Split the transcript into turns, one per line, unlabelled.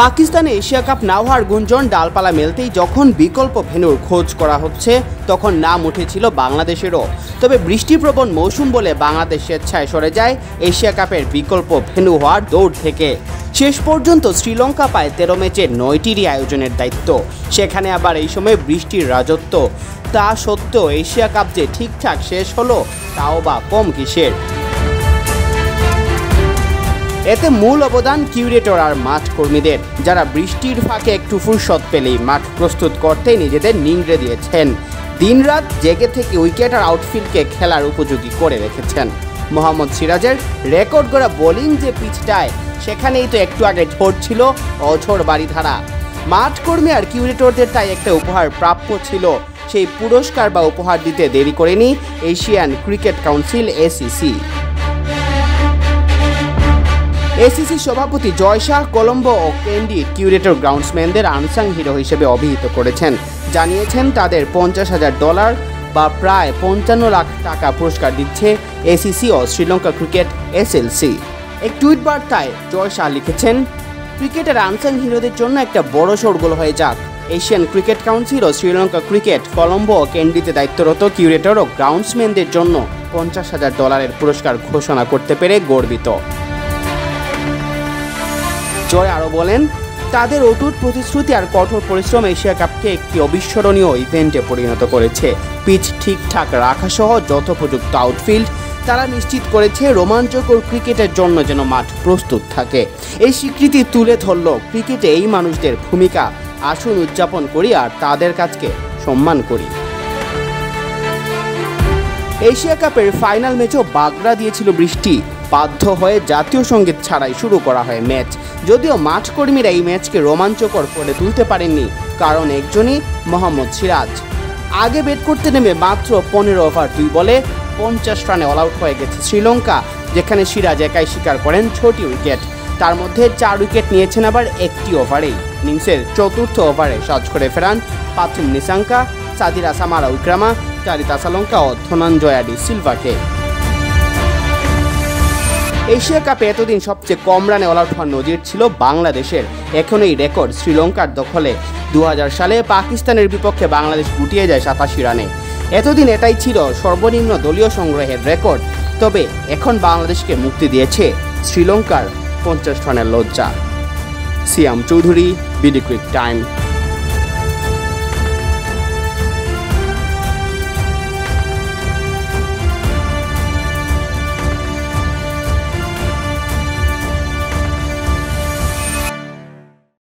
পাকিস্তানে Asia cup না হওয়ার গুঞ্জন ডালপালা মেলতেই যখন বিকল্প ভেন্যুর খোঁজ করা হচ্ছে, তখন নাম উঠেছিল বাংলাদেশেরও। তবে বৃষ্টিপ্রবণ মৌসুম বলে বাংলাদেশ স্বেচ্ছায় সরে যায় এশিয়া কাপের বিকল্প ভেন্যু হওয়ার দৌড় থেকে। শেষ পর্যন্ত শ্রীলঙ্কা পায় তেরো ম্যাচের নয়টিরই আয়োজনের দায়িত্ব। সেখানে আবার এই সময় বৃষ্টির রাজত্ব। তা সত্ত্বেও এশিয়া কাপ যে ঠিকঠাক শেষ হলো, তাও বা কম কিসের? এতে মূল অবদান কিউরেটর আর মাঠ কর্মীদের, যারা বৃষ্টির ফাঁকে একটু ফুরসত পেলেই মাঠ প্রস্তুত করতে নিজেদের নিংড়ে দিয়েছেন। দিনরাত জেগে থেকে উইকেট আর আউটফিল্ডকে খেলার উপযোগী করে রেখেছেন। মোহাম্মদ সিরাজের রেকর্ড করা বোলিং যে পিচটায়, সেখানেই তো একটু আগে ঝড় ছিল অঝড় বাড়িধারা মাঠ কর্মী আর কিউরেটরদের তাই একটা উপহার প্রাপ্য ছিল। সেই পুরস্কার বা উপহার দিতে দেরি করেনি Asian Cricket Council ACC. ACC সভাপতি জয় শাহ কলম্বো ও কেন্ডি কিউরেটর গ্রাউন্ডসম্যানদের আনসাং হিরো হিসেবে অভিহিত করেছেন। জানিয়েছেন তাদের পঞ্চাশ হাজার ডলার বা প্রায় পঞ্চান্ন লাখ টাকা পুরস্কার দিচ্ছে এসিসি ও শ্রীলঙ্কা ক্রিকেট এসএলসি। এক টুইট বার্তায় জয় শাহ লিখেছেন, ক্রিকেটের আনসাং হিরোদের জন্য একটা বড় শোরগোল হয়ে যাক। এশিয়ান ক্রিকেট কাউন্সিল ও শ্রীলঙ্কা ক্রিকেট কলম্বো ও কেন্ডিতে দায়িত্বরত কিউরেটর ও গ্রাউন্ডসম্যানদের জন্য পঞ্চাশ হাজার ডলারের পুরস্কার ঘোষণা করতে পেরে গর্বিত। জয় আরও বলেন, তাদের অটুট প্রতিশ্রুতি আর কঠোর পরিশ্রম এশিয়া কাপকে একটি অবিস্মরণীয় ইভেন্টে পরিণত করেছে। পিচ ঠিকঠাক রাখা সহ যথোপযুক্ত আউটফিল্ড, তারা নিশ্চিত করেছে রোমাঞ্চকর ক্রিকেটের জন্য যেন মাঠ প্রস্তুত থাকে। এই স্বীকৃতি তুলে ধরল ক্রিকেটে এই মানুষদের ভূমিকা। আসুন উদযাপন করি আর তাদের কাজকে সম্মান করি। এশিয়া কাপের ফাইনাল ম্যাচও বাগড়া দিয়েছিল বৃষ্টি। বাধ্য হয়ে জাতীয় সংগীত ছাড়াই শুরু করা হয় ম্যাচ। যদিও মাঠ কর্মীরা এই ম্যাচকে রোমাঞ্চকর করে তুলতে পারেননি, কারণ একজনই মোহাম্মদ সিরাজ। আগে ব্যাট করতে নেমে মাত্র পনেরো ওভার, দুই বলে পঞ্চাশ রানে অল আউট হয়ে গেছে শ্রীলঙ্কা, যেখানে সিরাজ একাই স্বীকার করেন ছটি উইকেট। তার মধ্যে চার উইকেট নিয়েছেন আবার একটি ওভারেই। ইনিংসের চতুর্থ ওভারে সাজ করে ফেরান পাথুম নিসাঙ্কা সাদিরা সামারা উইক্রামা, চারিতা সালঙ্কা ও ধনঞ্জয়া ডি সিলভাকে। এশিয়া কাপে এতদিন সবচেয়ে কম রানে অল আউট হওয়ার নজির ছিল বাংলাদেশের। এখন এই রেকর্ড শ্রীলঙ্কার দখলে। দু হাজার সালে পাকিস্তানের বিপক্ষে বাংলাদেশ গুটিয়ে যায় সাতাশি রানে। এতদিন এটাই ছিল সর্বনিম্ন দলীয় সংগ্রহের রেকর্ড। তবে এখন বাংলাদেশকে মুক্তি দিয়েছে শ্রীলঙ্কার পঞ্চাশ রানের লজ্জা। Siam Chowdhury, BD Time.